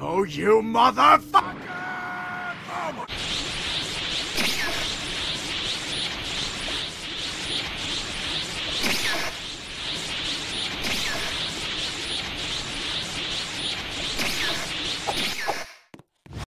Oh, you motherfucker! Oh